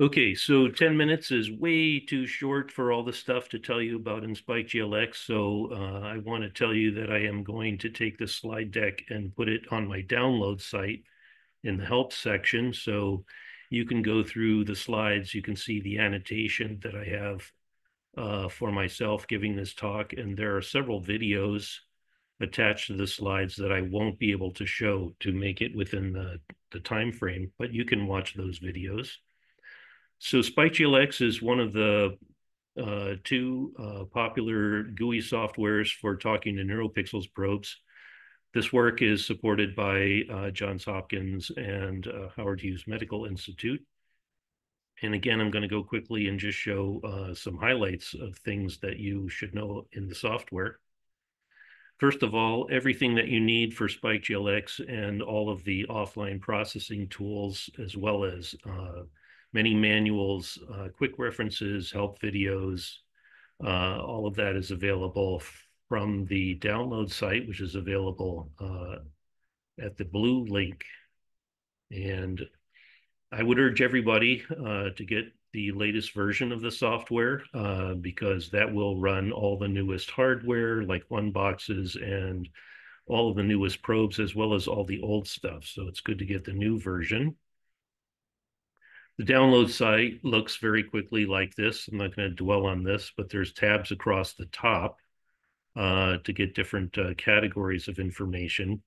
Okay, so 10 minutes is way too short for all the stuff to tell you about in Spike GLX. So uh, I want to tell you that I am going to take the slide deck and put it on my download site in the help section. So you can go through the slides. You can see the annotation that I have uh, for myself giving this talk. And there are several videos attached to the slides that I won't be able to show to make it within the, the time frame, but you can watch those videos. So SpikeGLX is one of the uh, two uh, popular GUI softwares for talking to NeuroPixels probes. This work is supported by uh, Johns Hopkins and uh, Howard Hughes Medical Institute. And again, I'm going to go quickly and just show uh, some highlights of things that you should know in the software. First of all, everything that you need for SpikeGLX and all of the offline processing tools, as well as uh, many manuals, uh, quick references, help videos. Uh, all of that is available from the download site, which is available uh, at the blue link. And I would urge everybody uh, to get the latest version of the software uh, because that will run all the newest hardware like one boxes and all of the newest probes as well as all the old stuff. So it's good to get the new version. The download site looks very quickly like this. I'm not going to dwell on this, but there's tabs across the top uh, to get different uh, categories of information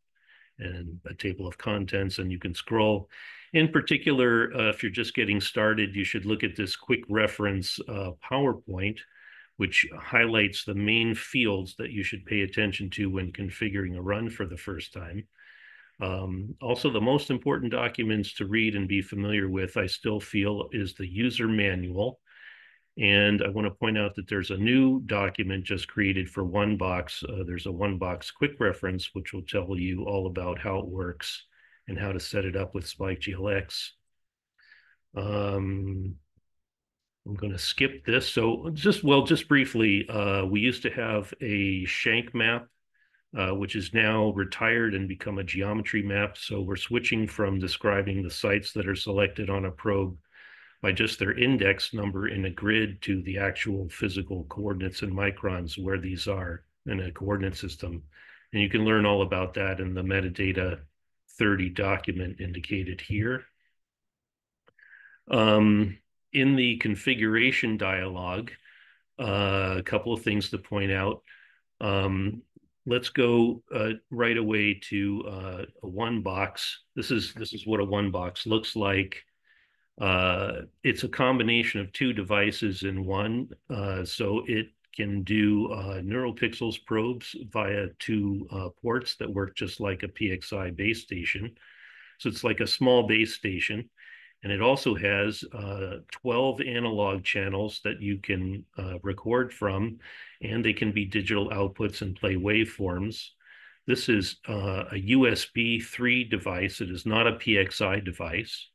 and a table of contents, and you can scroll. In particular, uh, if you're just getting started, you should look at this quick reference uh, PowerPoint, which highlights the main fields that you should pay attention to when configuring a run for the first time. Um, also, the most important documents to read and be familiar with, I still feel, is the user manual. And I want to point out that there's a new document just created for OneBox. Uh, there's a OneBox quick reference, which will tell you all about how it works and how to set it up with Spike GLX. Um, I'm going to skip this. So just, well, just briefly, uh, we used to have a shank map uh, which is now retired and become a geometry map. So we're switching from describing the sites that are selected on a probe by just their index number in a grid to the actual physical coordinates in microns where these are in a coordinate system. And you can learn all about that in the metadata 30 document indicated here. Um, in the configuration dialog, uh, a couple of things to point out. Um, let's go uh, right away to uh, a one box. This is this is what a one box looks like. Uh, it's a combination of two devices in one, uh, so it can do uh, NeuroPixels probes via two uh, ports that work just like a PXI base station. So it's like a small base station. And it also has uh, 12 analog channels that you can uh, record from, and they can be digital outputs and play waveforms. This is uh, a USB 3 device. It is not a PXI device.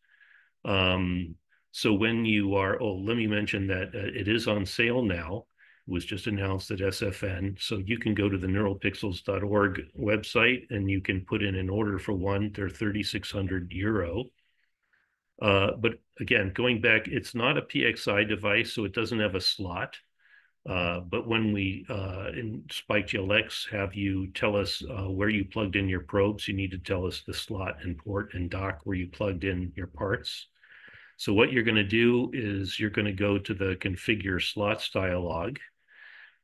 Um, so when you are, oh, let me mention that uh, it is on sale now. It was just announced at SFN. So you can go to the neuropixels.org website and you can put in an order for one. They're 3,600 euro. Uh, but again, going back, it's not a PXI device, so it doesn't have a slot. Uh, but when we uh, in Spike GLX have you tell us uh, where you plugged in your probes, you need to tell us the slot and port and dock where you plugged in your parts. So what you're going to do is you're going to go to the configure slots dialog,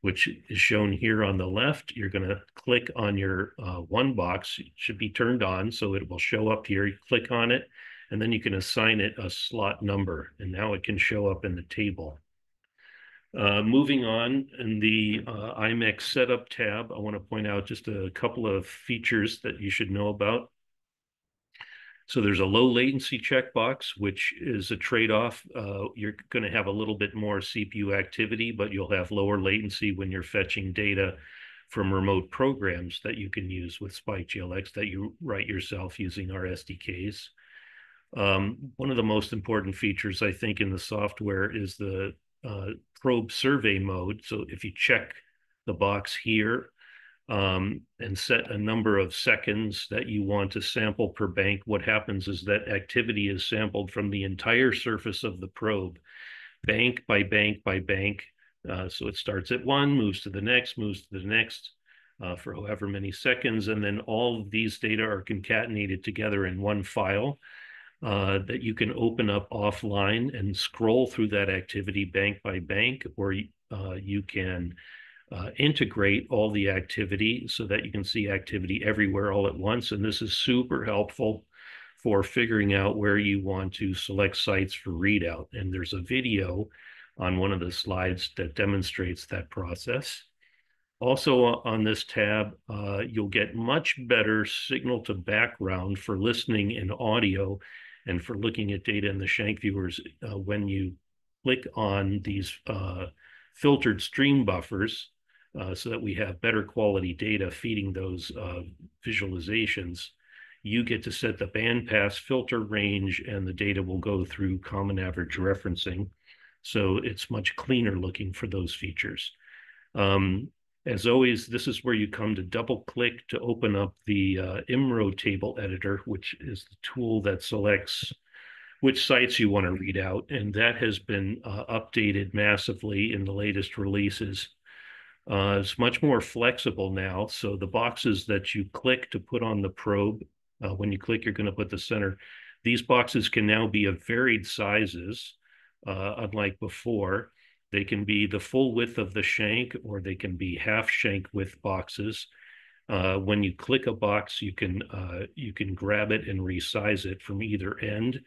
which is shown here on the left. You're going to click on your uh, one box. It should be turned on, so it will show up here. You click on it and then you can assign it a slot number, and now it can show up in the table. Uh, moving on in the uh, IMEX setup tab, I want to point out just a couple of features that you should know about. So there's a low latency checkbox, which is a trade-off. Uh, you're going to have a little bit more CPU activity, but you'll have lower latency when you're fetching data from remote programs that you can use with Spike GLX that you write yourself using our SDKs. Um, one of the most important features, I think, in the software is the uh, probe survey mode. So if you check the box here, um, and set a number of seconds that you want to sample per bank, what happens is that activity is sampled from the entire surface of the probe, bank by bank by bank. Uh, so it starts at one, moves to the next, moves to the next uh, for however many seconds, and then all these data are concatenated together in one file uh, that you can open up offline and scroll through that activity bank by bank, or uh, you can uh, integrate all the activity so that you can see activity everywhere all at once. And this is super helpful for figuring out where you want to select sites for readout. And there's a video on one of the slides that demonstrates that process. Also on this tab, uh, you'll get much better signal to background for listening in audio and for looking at data in the Shank viewers uh, when you click on these uh, filtered stream buffers uh, so that we have better quality data feeding those uh, visualizations, you get to set the bandpass filter range and the data will go through common average referencing. So it's much cleaner looking for those features. Um, as always, this is where you come to double click to open up the uh, IMRO table editor, which is the tool that selects which sites you want to read out. And that has been uh, updated massively in the latest releases. Uh, it's much more flexible now. So the boxes that you click to put on the probe, uh, when you click, you're going to put the center. These boxes can now be of varied sizes, uh, unlike before. They can be the full width of the shank, or they can be half shank width boxes. Uh, when you click a box, you can uh, you can grab it and resize it from either end.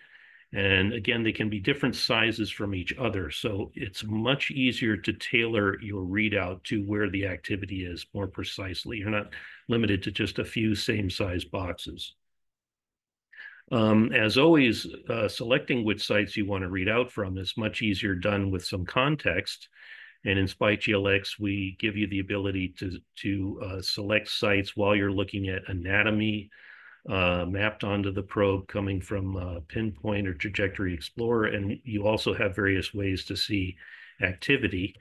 And again, they can be different sizes from each other. So it's much easier to tailor your readout to where the activity is more precisely. You're not limited to just a few same size boxes. Um, as always, uh, selecting which sites you want to read out from is much easier done with some context. And in SpikeGLX, we give you the ability to, to uh, select sites while you're looking at anatomy, uh, mapped onto the probe coming from uh, Pinpoint or Trajectory Explorer. And you also have various ways to see activity.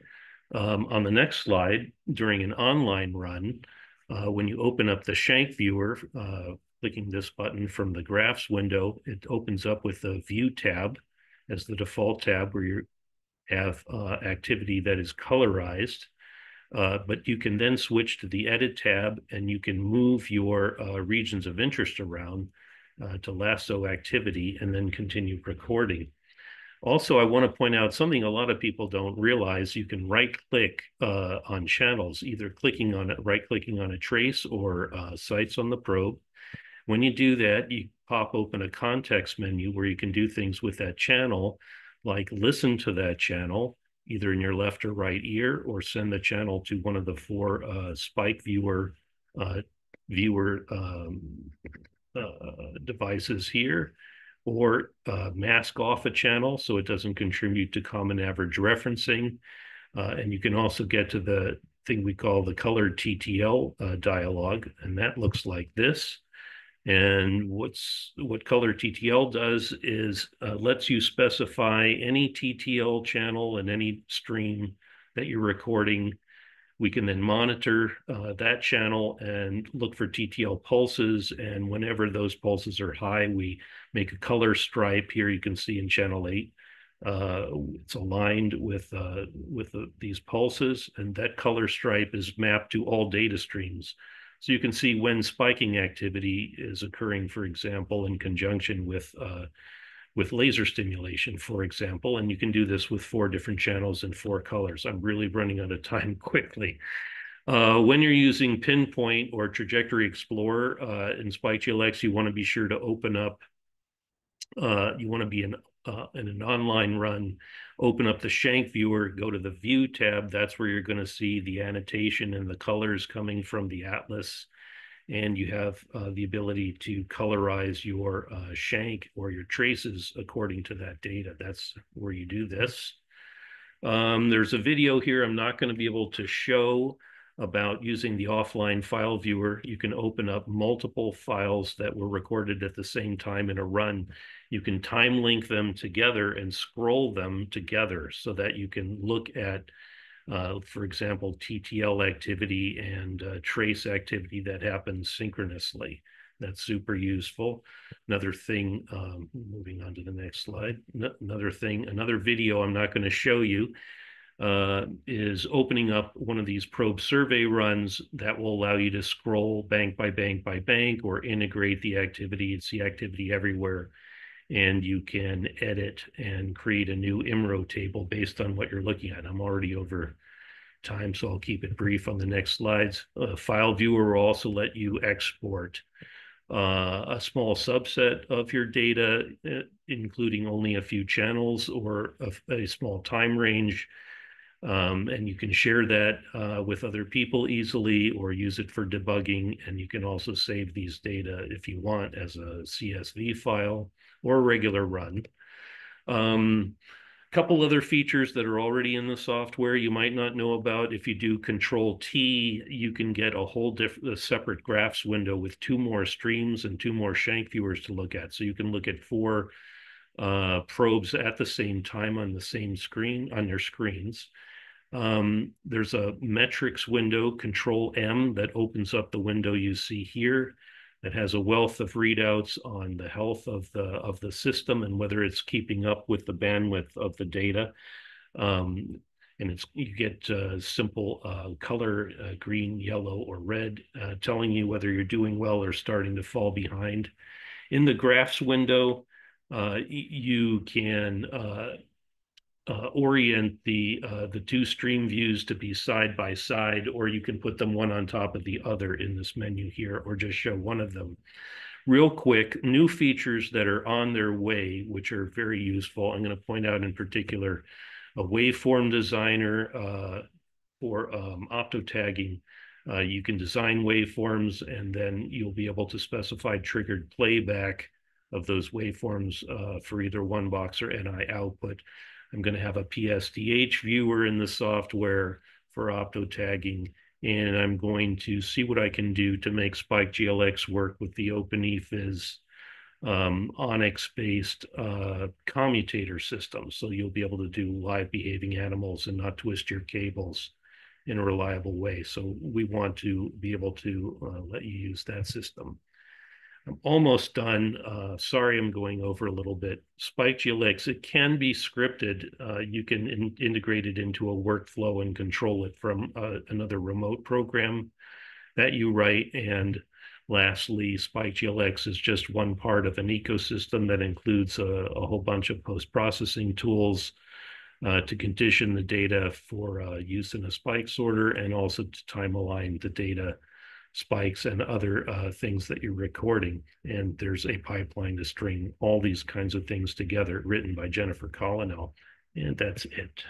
Um, on the next slide, during an online run, uh, when you open up the Shank viewer, uh, clicking this button from the graphs window, it opens up with the View tab as the default tab where you have uh, activity that is colorized. Uh, but you can then switch to the edit tab and you can move your uh, regions of interest around uh, to lasso activity and then continue recording. Also, I want to point out something a lot of people don't realize. You can right click uh, on channels, either clicking on it, right clicking on a trace or uh, sites on the probe. When you do that, you pop open a context menu where you can do things with that channel, like listen to that channel, either in your left or right ear, or send the channel to one of the four uh, Spike viewer uh, viewer um, uh, devices here, or uh, mask off a channel so it doesn't contribute to common average referencing. Uh, and you can also get to the thing we call the color TTL uh, dialog, and that looks like this. And what's what color TTL does is uh, lets you specify any TTL channel and any stream that you're recording. We can then monitor uh, that channel and look for TTL pulses. And whenever those pulses are high, we make a color stripe. Here you can see in channel eight, uh, it's aligned with uh, with the, these pulses, and that color stripe is mapped to all data streams. So you can see when spiking activity is occurring, for example, in conjunction with uh, with laser stimulation, for example, and you can do this with four different channels and four colors. I'm really running out of time quickly. Uh, when you're using Pinpoint or Trajectory Explorer uh, in SpikeGLX, you want to be sure to open up, uh, you want to be in, uh, in an online run open up the Shank viewer, go to the View tab. That's where you're going to see the annotation and the colors coming from the atlas. And you have uh, the ability to colorize your uh, shank or your traces according to that data. That's where you do this. Um, there's a video here I'm not going to be able to show about using the offline file viewer. You can open up multiple files that were recorded at the same time in a run you can time link them together and scroll them together so that you can look at uh, for example, TTL activity and uh, trace activity that happens synchronously. That's super useful. Another thing, um, moving on to the next slide, another thing, another video I'm not going to show you uh, is opening up one of these probe survey runs that will allow you to scroll bank by bank by bank or integrate the activity and see activity everywhere. And you can edit and create a new IMRO table based on what you're looking at. I'm already over time, so I'll keep it brief on the next slides. File viewer will also let you export uh, a small subset of your data, uh, including only a few channels or a, a small time range um, and you can share that uh, with other people easily or use it for debugging. And you can also save these data if you want as a CSV file or a regular run. Um, couple other features that are already in the software you might not know about. If you do Control T, you can get a whole different, separate graphs window with two more streams and two more shank viewers to look at. So you can look at four uh, probes at the same time on the same screen on their screens. Um, there's a metrics window, Control M, that opens up the window you see here that has a wealth of readouts on the health of the of the system and whether it's keeping up with the bandwidth of the data. Um, and it's you get uh, simple uh, color, uh, green, yellow, or red, uh, telling you whether you're doing well or starting to fall behind. In the graphs window, you can uh, uh, orient the uh, the two stream views to be side by side, or you can put them one on top of the other in this menu here, or just show one of them. Real quick, new features that are on their way, which are very useful. I'm going to point out in particular a waveform designer uh, for um, opto-tagging. Uh, you can design waveforms, and then you'll be able to specify triggered playback of those waveforms uh, for either one box or NI output. I'm going to have a PSTH viewer in the software for opto tagging, and I'm going to see what I can do to make Spike GLX work with the Open Ephys um, ONIX-based uh, commutator system. So you'll be able to do live behaving animals and not twist your cables in a reliable way. So we want to be able to uh, let you use that system. I'm almost done. Uh, sorry, I'm going over a little bit. Spike GLX, it can be scripted. Uh, you can in integrate it into a workflow and control it from uh, another remote program that you write. And lastly, Spike GLX is just one part of an ecosystem that includes a, a whole bunch of post-processing tools uh, to condition the data for uh, use in a spike sorter and also to time align the data spikes and other uh, things that you're recording. And there's a pipeline to string all these kinds of things together written by Jennifer Colonell. And that's it.